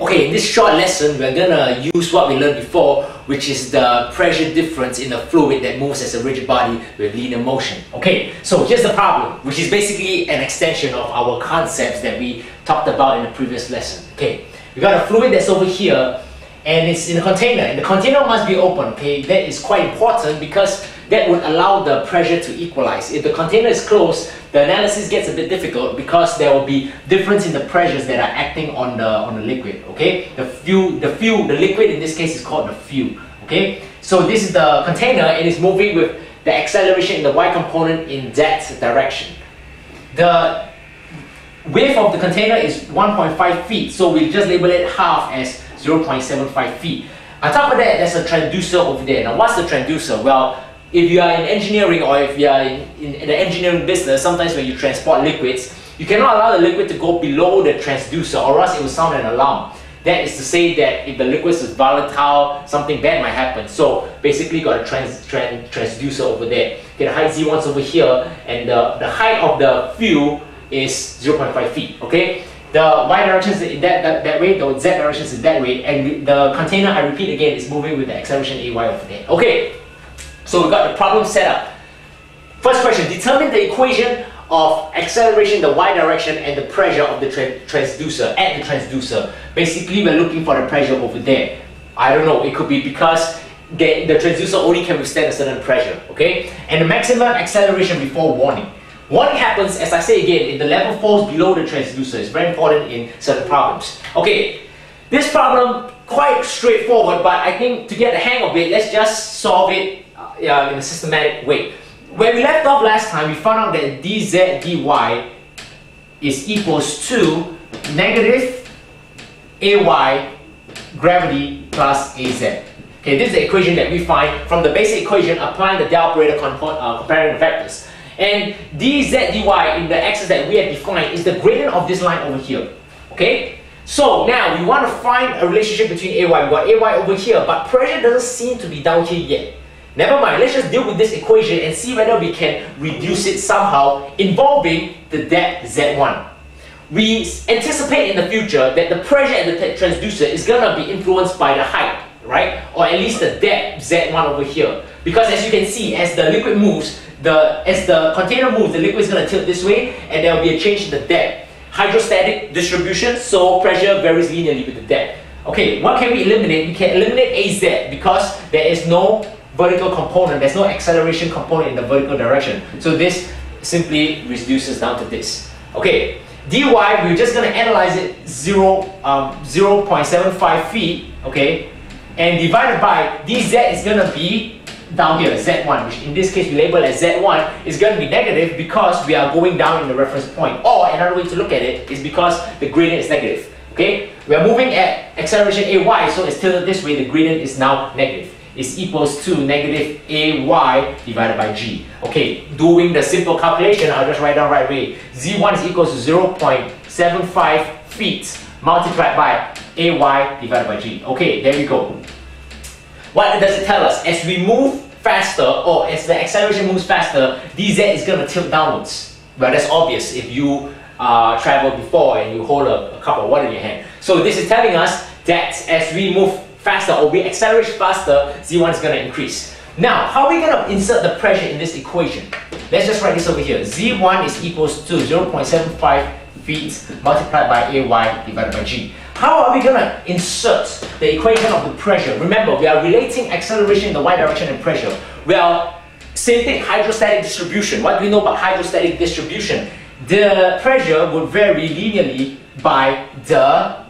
Okay, in this short lesson, we're gonna use what we learned before, which is the pressure difference in a fluid that moves as a rigid body with linear motion. Okay, so here's the problem, which is basically an extension of our concepts that we talked about in the previous lesson. Okay, we got a fluid that's over here, and it's in a container, and the container must be open. Okay, that is quite important because that would allow the pressure to equalize. If the container is closed, the analysis gets a bit difficult because there will be difference in the pressures that are acting on the on the liquid. Okay, the fuel, the fuel, the liquid in this case is called the fuel. Okay, so this is the container and it's moving with the acceleration in the y component in that direction. The width of the container is 1.5 feet, so we just label it half as 0.75 feet. On top of that, there's a transducer over there. Now, what's the transducer? Well, if you are in engineering or if you are in, in, the engineering business, sometimes when you transport liquids, you cannot allow the liquid to go below the transducer or else it will sound an alarm. That is to say that if the liquid is volatile, something bad might happen. So basically got a trans, trans, transducer over there. Okay, the height Z1's over here and the, the height of the fuel is 0.5 feet. Okay, the y direction is in that, that, that way, the z direction is that way, and the container, I repeat again, is moving with the acceleration ay over there. Okay, so we got the problem set up. First question, determine the equation of acceleration in the y direction and the pressure of the tra transducer, at the transducer. Basically, we're looking for the pressure over there. I don't know, it could be because the, the transducer only can withstand a certain pressure, okay? And the maximum acceleration before warning. Warning happens, as I say again, if the level falls below the transducer. It's very important in certain problems. Okay, this problem, quite straightforward, but I think to get the hang of it, let's just solve it uh, in a systematic way. When we left off last time, we found out that dz dy is equals to negative ay gravity plus az. Okay, this is the equation that we find from the basic equation applying the del operator uh, comparing the vectors. And dz dy in the axis that we have defined is the gradient of this line over here. Okay? So now we want to find a relationship between ay. We got ay over here, but pressure doesn't seem to be down here yet. Never mind, let's just deal with this equation and see whether we can reduce it somehow involving the depth Z1. We anticipate in the future that the pressure at the transducer is going to be influenced by the height, right? Or at least the depth Z1 over here. Because as you can see, as the liquid moves, the as the container moves, the liquid is going to tilt this way and there will be a change in the depth. Hydrostatic distribution, so pressure varies linearly with the depth. Okay, what can we eliminate? We can eliminate AZ because there is no vertical component. There's no acceleration component in the vertical direction. So this simply reduces down to this. Okay, dy, we're just going to analyze it 0, um, 0.75 feet, okay, and divided by dz is going to be down here, z1, which in this case we label as z1, is going to be negative because we are going down in the reference point. Or another way to look at it is because the gradient is negative. Okay, we are moving at acceleration ay, so it's tilted this way, the gradient is now negative is equals to negative ay divided by g. Okay, doing the simple calculation, I'll just write down right away. z1 is equals to 0.75 feet multiplied by ay divided by g. Okay, there we go. What does it tell us? As we move faster, or as the acceleration moves faster, dz is going to tilt downwards. Well, that's obvious if you uh, traveled before and you hold a, a cup of water in your hand. So this is telling us that as we move faster or we accelerate faster, Z1 is going to increase. Now, how are we going to insert the pressure in this equation? Let's just write this over here. Z1 is equals to 0.75 feet multiplied by AY divided by G. How are we going to insert the equation of the pressure? Remember, we are relating acceleration in the y direction and pressure. Well, same thing, hydrostatic distribution. What do we know about hydrostatic distribution? The pressure would vary linearly by the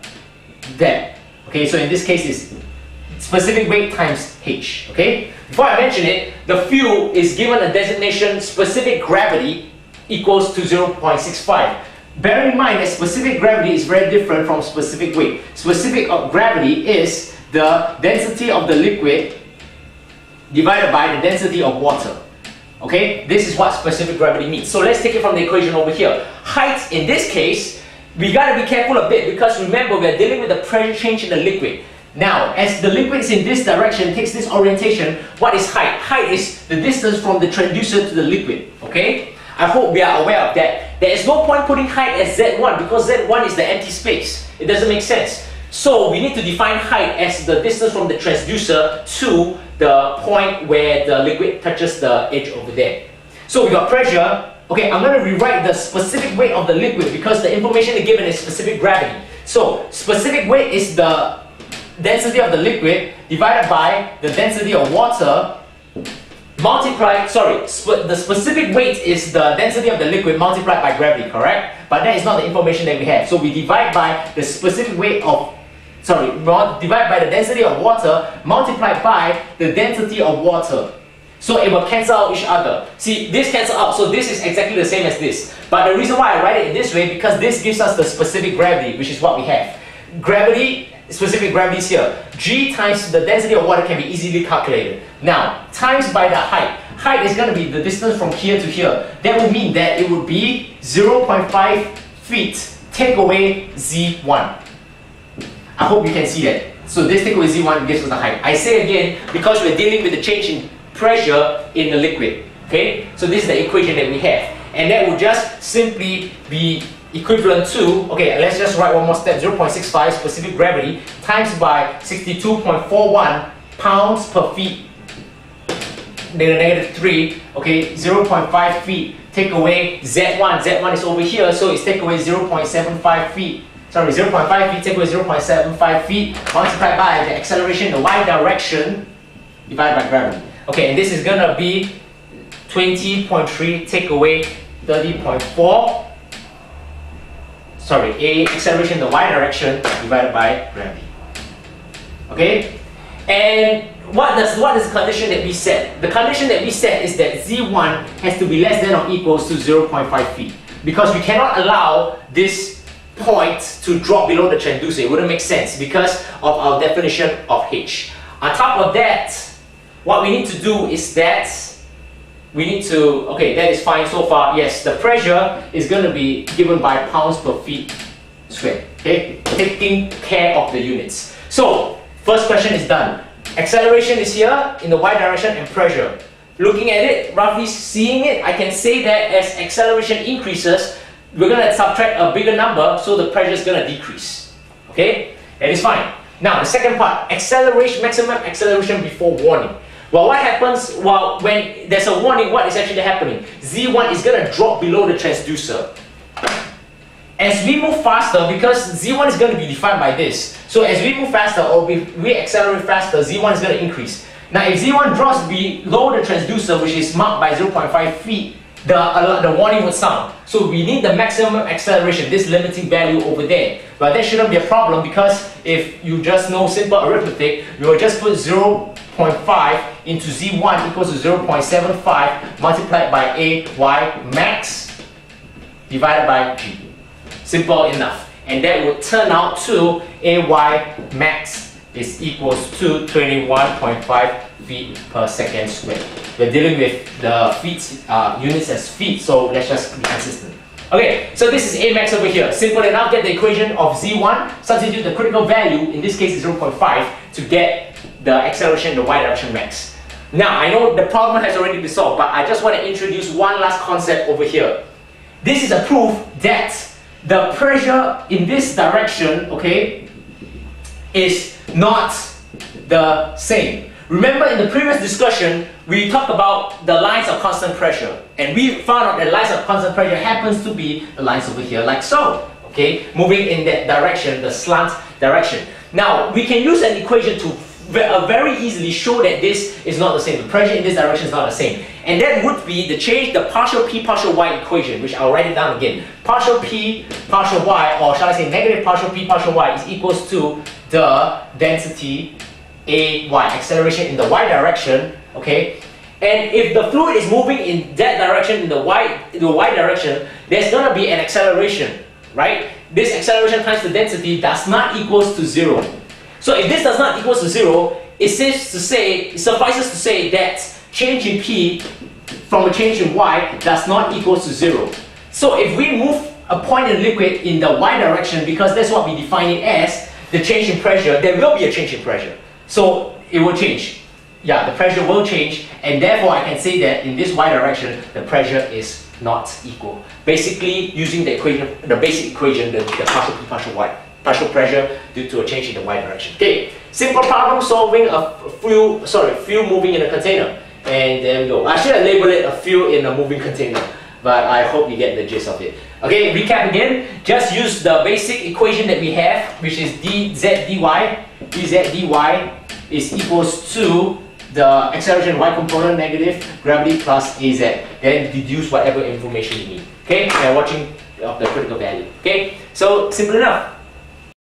depth. Okay, so in this case it's specific weight times h. Okay, before I mention it, the fuel is given a designation specific gravity equals to 0.65. Bear in mind that specific gravity is very different from specific weight. Specific of gravity is the density of the liquid divided by the density of water. Okay, this is what specific gravity means. So let's take it from the equation over here. Height in this case we gotta be careful a bit because remember we're dealing with the pressure change in the liquid. Now, as the liquid is in this direction, takes this orientation, what is height? Height is the distance from the transducer to the liquid, okay? I hope we are aware of that. There is no point putting height as Z1 because Z1 is the empty space. It doesn't make sense. So we need to define height as the distance from the transducer to the point where the liquid touches the edge over there. So we got pressure. Okay, I'm going to rewrite the specific weight of the liquid because the information given is specific gravity. So specific weight is the density of the liquid divided by the density of water multiplied, sorry, sp the specific weight is the density of the liquid multiplied by gravity, correct? But that is not the information that we have. So we divide by the specific weight of, sorry, divide by the density of water multiplied by the density of water. So it will cancel out each other. See, this cancel out, so this is exactly the same as this. But the reason why I write it in this way, because this gives us the specific gravity, which is what we have. Gravity specific gravities here. G times the density of water can be easily calculated. Now, times by the height. Height is going to be the distance from here to here. That would mean that it would be 0.5 feet take away Z1. I hope you can see that. So this take away Z1 gives us the height. I say again, because we're dealing with the change in pressure in the liquid. Okay, so this is the equation that we have. And that would just simply be equivalent to, okay, let's just write one more step, 0.65 specific gravity times by 62.41 pounds per feet, negative 3, okay, 0.5 feet, take away Z1, Z1 is over here, so it's take away 0.75 feet, sorry, 0.5 feet, take away 0.75 feet, multiplied by the acceleration in the y direction, divided by gravity. Okay, and this is gonna be 20.3 take away 30.4 sorry, A acceleration in the y direction divided by gravity. Okay? And what does what is the condition that we set? The condition that we set is that z1 has to be less than or equals to 0.5 feet. Because we cannot allow this point to drop below the transducer. It wouldn't make sense because of our definition of h. On top of that, what we need to do is that we need to, okay, that is fine so far. Yes, the pressure is going to be given by pounds per feet squared. Okay, taking care of the units. So, first question is done. Acceleration is here in the y direction and pressure. Looking at it, roughly seeing it, I can say that as acceleration increases, we're going to subtract a bigger number, so the pressure is going to decrease. Okay, that is fine. Now, the second part, acceleration, maximum acceleration before warning. Well, what happens well, when there's a warning, what is actually happening? Z1 is going to drop below the transducer. As we move faster, because Z1 is going to be defined by this, so as we move faster or we, we accelerate faster, Z1 is going to increase. Now if Z1 drops below the transducer, which is marked by 0.5 feet, the, the warning would sound. So we need the maximum acceleration, this limiting value over there. But that shouldn't be a problem because if you just know simple arithmetic, you will just put 0 0.5 into z1 equals to 0.75 multiplied by a y max divided by g. Simple enough. And that would turn out to a y max is equals to 21.5 feet per second squared. We're dealing with the feet uh, units as feet, so let's just be consistent. Okay, so this is A max over here. Simple enough, get the equation of Z1, substitute the critical value, in this case 0.5, to get the acceleration in the y direction max. Now, I know the problem has already been solved, but I just want to introduce one last concept over here. This is a proof that the pressure in this direction, okay, is not the same. Remember in the previous discussion, we talked about the lines of constant pressure. And we found out that lines of constant pressure happens to be the lines over here like so. Okay, moving in that direction, the slant direction. Now, we can use an equation to uh, very easily show that this is not the same. The pressure in this direction is not the same. And that would be the change the partial P partial Y equation, which I'll write it down again. Partial P partial Y, or shall I say negative partial P partial Y is equals to the density A Y, acceleration in the Y direction, okay? And if the fluid is moving in that direction, in the Y, in the Y direction, there's gonna be an acceleration, right? This acceleration times the density does not equals to zero. So if this does not equals to zero, it says to say, it suffices to say that change in P from a change in Y does not equals to zero. So if we move a point in liquid in the Y direction, because that's what we define it as, the change in pressure, there will be a change in pressure. So it will change. Yeah, the pressure will change, and therefore I can say that in this Y direction, the pressure is not equal. Basically, using the equation, the basic equation, the, the partial P partial Y. partial pressure due to a change in the y direction. Okay, simple problem solving a fuel, sorry, fuel moving in a container. And there we go. I should have labeled it a fuel in a moving container, but I hope you get the gist of it. Okay, recap again. Just use the basic equation that we have, which is dz dy. dz dy is equals to the acceleration y component negative, gravity plus az. Then deduce whatever information you need. Okay, and watching of the critical value. Okay, so simple enough.